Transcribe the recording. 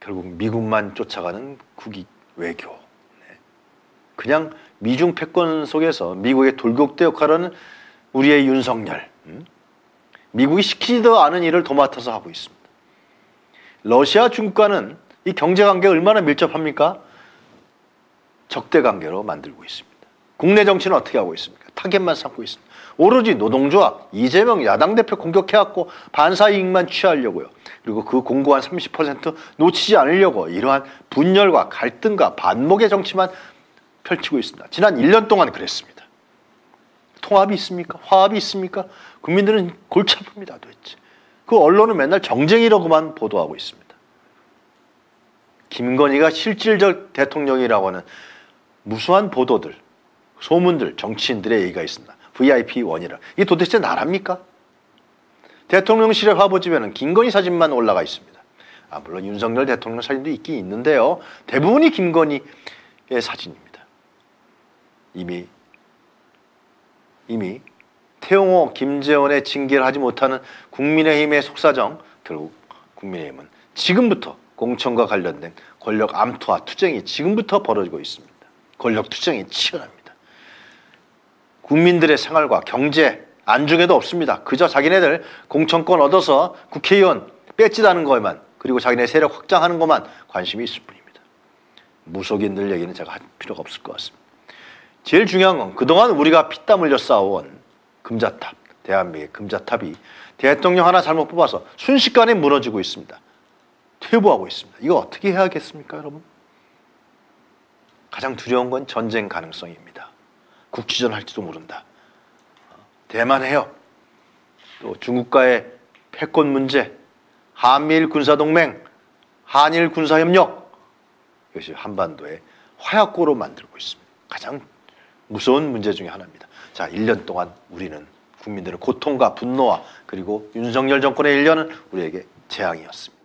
결국 미국만 쫓아가는 국익 외교. 네. 그냥 미중 패권 속에서 미국의 돌격대 하는 우리의 윤석열. 음? 미국이 시키지도 않은 일을 도맡아서 하고 있습니다. 러시아 중국과는 이 경제 관계가 얼마나 밀접합니까? 적대 관계로 만들고 있습니다. 국내 정치는 어떻게 하고 있습니까? 타겟만 삼고 있습니다. 오로지 노동조합, 이재명 야당 대표 공격해왔고 반사 이익만 취하려고요. 그리고 그 공고한 30% 놓치지 않으려고 이러한 분열과 갈등과 반목의 정치만 펼치고 있습니다. 지난 1년 동안 그랬습니다. 통합이 있습니까? 화합이 있습니까? 국민들은 골치 아픕니다, 도대체. 그 언론은 맨날 정쟁이라고만 보도하고 있습니다. 김건희가 실질적 대통령이라고 하는 무수한 보도들, 소문들, 정치인들의 얘기가 있습니다. VIP1이라. 이게 도대체 나랍니까? 대통령실의 화보집에는 김건희 사진만 올라가 있습니다. 아, 물론 윤석열 대통령 사진도 있긴 있는데요. 대부분이 김건희의 사진입니다. 이미 이미 태용호, 김재원의 징계를 하지 못하는 국민의힘의 속사정 결국 국민의힘은 지금부터 공천과 관련된 권력 암투와 투쟁이 지금부터 벌어지고 있습니다. 권력 투쟁이 치열합니다. 국민들의 생활과 경제 안중에도 없습니다. 그저 자기네들 공천권 얻어서 국회의원 뺏지다는 것만 그리고 자기네 세력 확장하는 것만 관심이 있을 뿐입니다. 무속인들 얘기는 제가 할 필요가 없을 것 같습니다. 제일 중요한 건 그동안 우리가 피땀 흘려 쌓아온 금자탑, 대한민국의 금자탑이 대통령 하나 잘못 뽑아서 순식간에 무너지고 있습니다. 퇴보하고 있습니다. 이거 어떻게 해야겠습니까, 여러분? 가장 두려운 건 전쟁 가능성입니다. 국지전 할지도 모른다. 대만해요. 또 중국과의 패권 문제, 한미일 군사동맹, 한일 군사협력 이것이 한반도의 화약고로 만들고 있습니다. 가장 무서운 문제 중의 하나입니다. 자, 1년 동안 우리는 국민들의 고통과 분노와 그리고 윤석열 정권의 1년은 우리에게 재앙이었습니다.